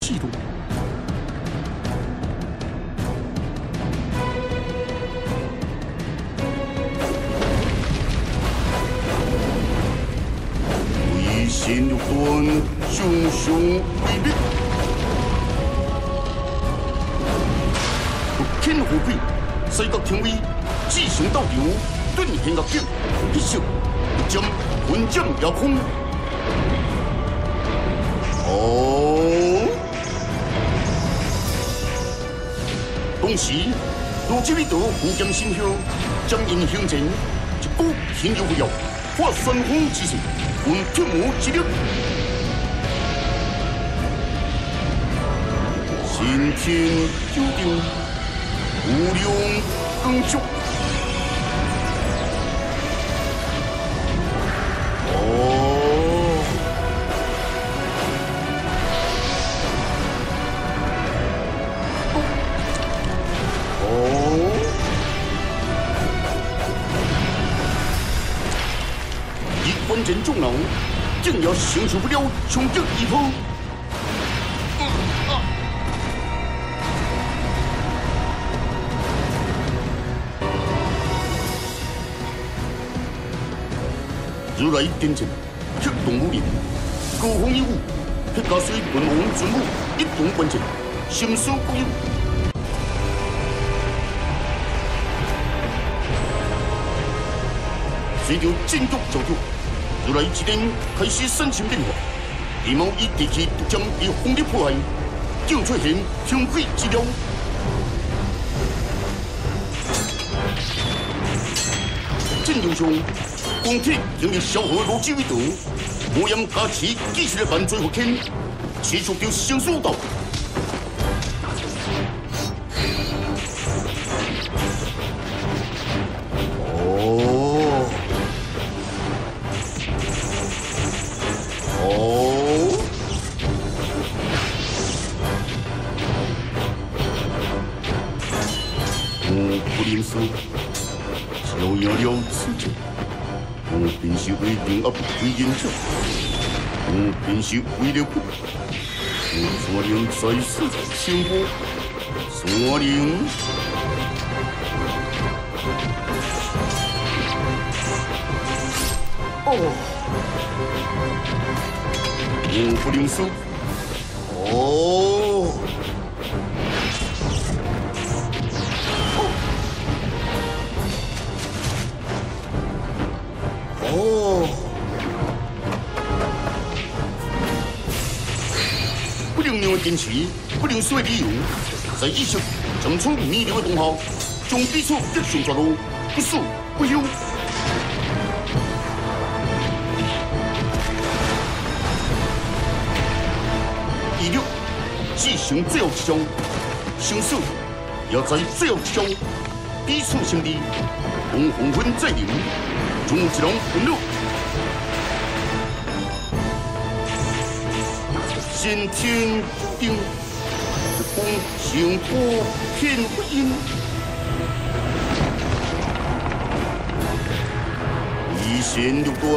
记录。危险六段，熊熊威力，不肯后悔，世界天威，志雄斗牛，盾现恶境，必须将混将遥空。哦，同时，罗吉维多互将心血，将因形成一股天有不要，化神风之势，混天魔之力，先天注定无量更足。一关键重要，竟要承受不了冲击一波。如来天阵，铁动武林，高风一舞，铁加水文王尊武，一同关键，心思不有。随着进度交流，如来之顶开始神情变化，地貌以地气将被风力破坏，竟出现天鬼之料。阵中上，钢铁仍然消耗罗之为度，模样加持继续的犯罪福天，持续着生死道。就要了此情。我便是为定压为人者，我便是为了国。我所令在世清波，所令。哦。我不吝啬。坚持，不灵衰的理由，在意识长出弥留的动效，将彼此必上绝路，不死不休。第六，进行最后之中，生死要在最后之中，彼此兄弟，同黄昏再临，终一龙混入，先天注定，风行破天不阴，一线六端，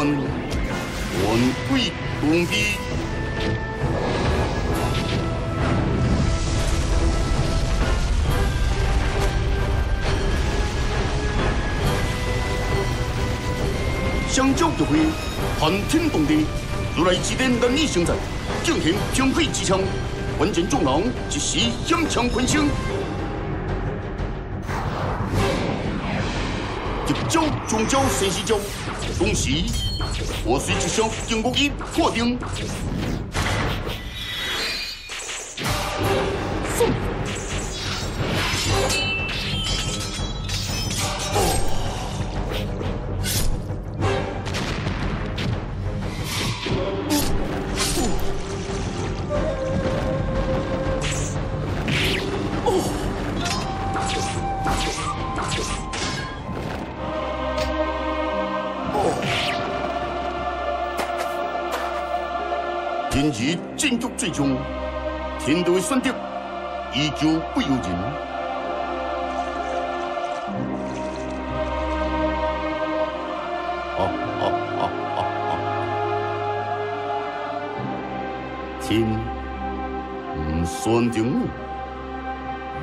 万贵公敌。相交就会，撼天动地，如来之典难以承载，竟现天魁之枪，关键众人一时险枪困星，一招中招生死招，同时我随之上经过一破定，送。天意战局最终，天道的选择依旧不由人。啊啊啊啊啊！天唔选定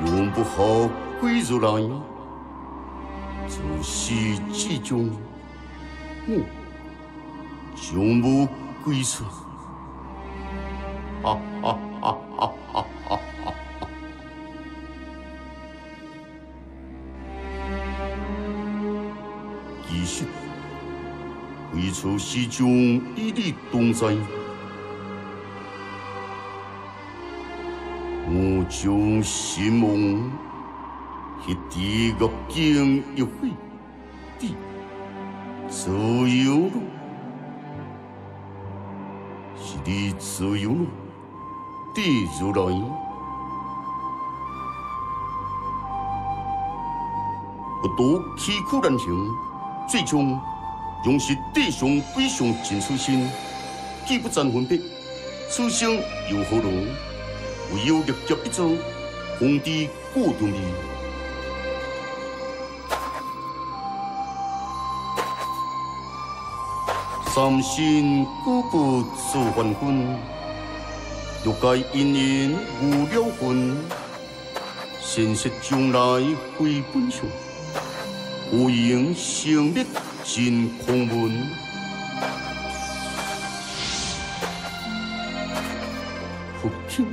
我，用不好归如来，就是这种我将无归处。哈哈哈哈哈哈！其实，归处是将一粒东在。我将心梦，去地狱境一回，地自由路，是你自由路，地如来，不多凄苦难行，最终用是地上鬼上尽出心，既不沾分别，此生又何如？唯有日脚一走，红地过度迷。三心孤不做还魂，欲盖因缘无了魂，现实将来非本相，无影生灭真空门。福听。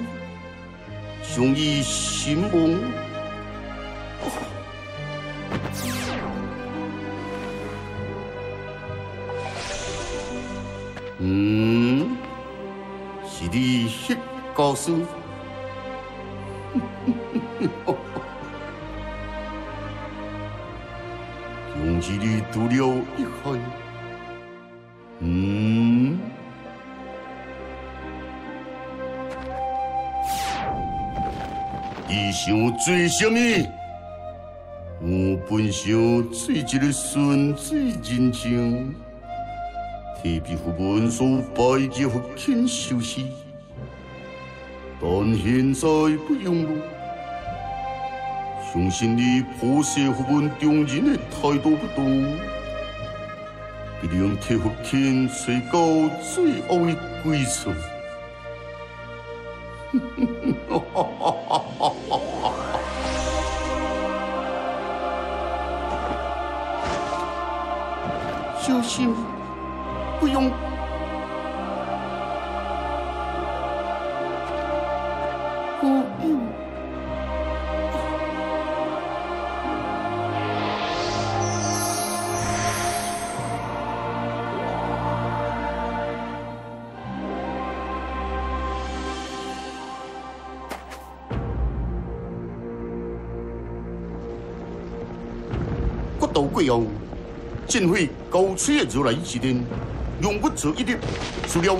终于心梦，迄高手，用起你渡了一海，嗯。你想做什么？我本想做一个顺水人情，替皮肤本所拜结福亲修习，但现在不用了。相信你破舍父本中人的态度不同，必定替父亲找到最后的归处。小心，不用。到贵后，尽会高吹的如来之殿，用不着一粒，除了